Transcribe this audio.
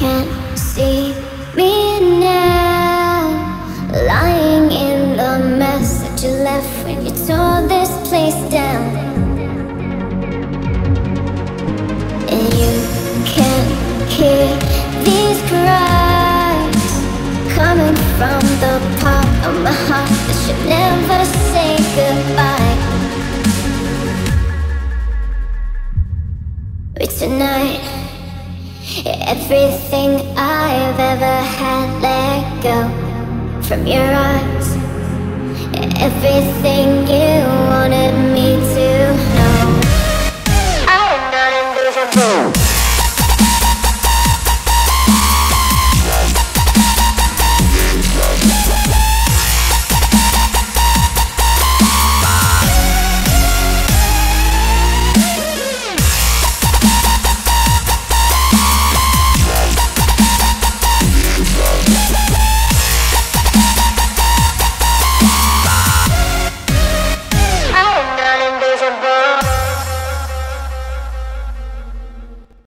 can't see me now. Lying down. And you can't hear these cries coming from the part of my heart that should never say goodbye. But tonight, everything I've ever had let go from your arms. Everything